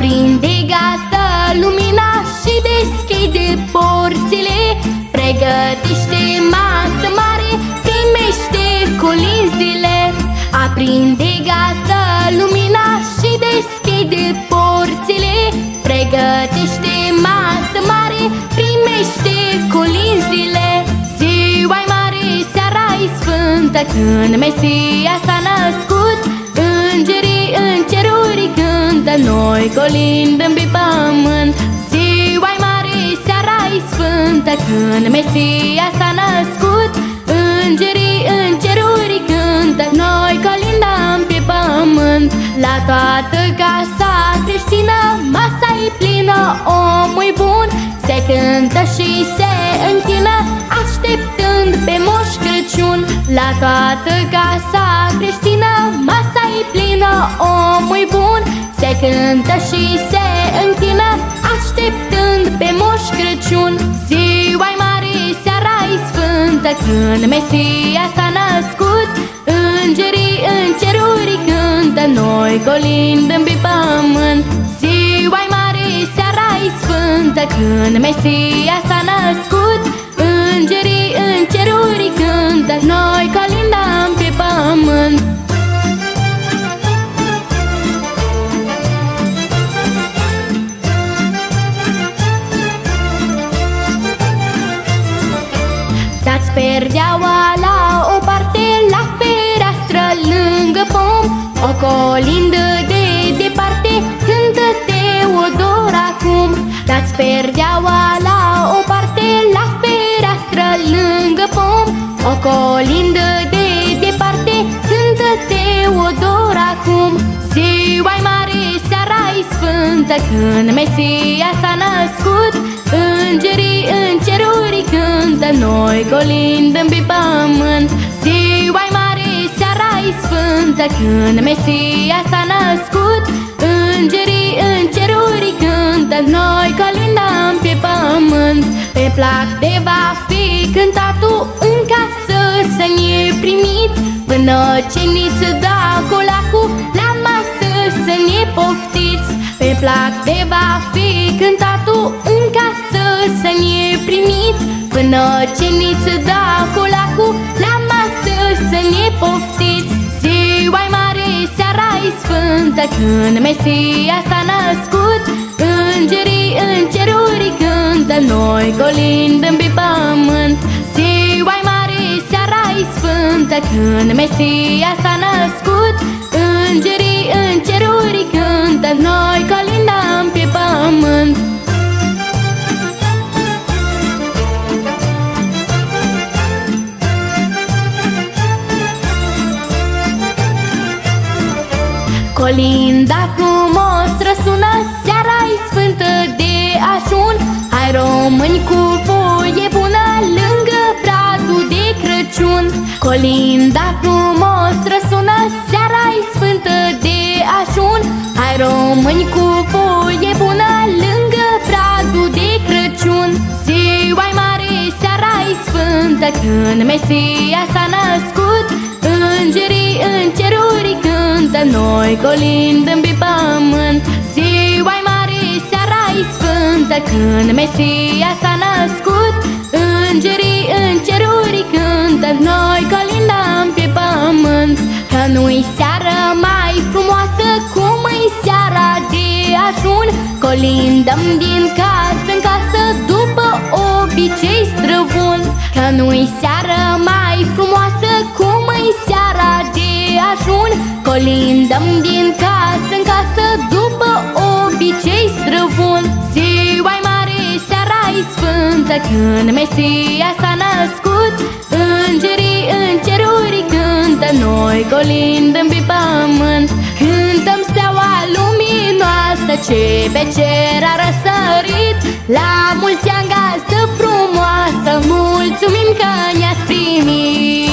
Aprinde gazdă lumina și deschide porțile. Pregătește masă mare, primește colinzile. Aprinde gazdă lumina și deschide porțile. Pregătește masă mare, primește colinzile. Ziua-i mare, seara-i sfântă Când Mesia s-a născut colindăm pe pământ. Ziua-i mare, seara-i sfântă Când Mesia s-a născut. Îngerii în ceruri cântă Noi colindăm pe pământ. La toată casa creștină Masa-i plină, omul bun. Se cântă și se închină Așteptând pe Moș Crăciun. La toată casa creștină Masa-i plină, omul bun. Se cântă și se închină Așteptând pe Moș Crăciun. Ziua-i mare, seara-i sfântă Când Mesia s-a născut. Îngerii în ceruri cântă Noi colindăm pe pământ. Ziua-i mare, seara-i sfântă Când Mesia s-a născut Dați perdeaua la o parte La fereastră lângă pom O colindă de departe Cântă Teodor acum. Dați perdeaua la o parte La fereastră lângă pom O colindă de departe Cântă Teodor acum. Ziua-i mare, seara-i sfântă Când Mesia s-a născut Îngerii în ceruri cântă Noi colindăm pe pământ Ziua-i mare, seara-i sfântă Când Mesia s-a născut Îngerii în ceruri cântă Noi colindăm pe pământ Pe plac de va fi cântatul În casă. Să ne primiți Până ce ni-ți da colacul La masă. Să ne poftiți Pe plac de va fi primiți Până ce ni-ți da colacul La masă să ne poftiți. Ziua-i mare, seara-i sfântă Când Mesia s-a născut. Îngerii în ceruri cântă Noi colindăm pe pământ. Ziua-i mare, seara-i sfântă Când Mesia s-a născut. Îngerii în ceruri cântă Noi colindăm Colinda frumos răsună Seara-i sfântă de așun Hai români cu voie bună Lângă bradul de Crăciun. Colinda frumos răsună Seara-i sfântă de așun Hai români cu voie bună Lângă bradul de Crăciun. Ziua-i mare, seara-i sfântă Când Mesia s-a născut Îngerii în ceruri cântă Noi colindăm pe pământ. Ziua-i mare, seara-i sfântă Când Mesia s-a născut. Îngerii în ceruri cântă Noi colindăm pe pământ. Că nu-i seară mai frumoasă Cum-i seara de ajun? Colindăm din casă în casă După obicei străbun Că nu-i seară Colindăm din casă în casă După obicei străbun Ziua-i mare, seara-i sfântă Când Mesia s-a născut. Îngerii în ceruri cântă Noi colindăm pe pământ. Cântăm steaua luminoasă Ce pe cer a răsărit. La mulți ani gazdă frumoasă Mulțumim că ne-ați primit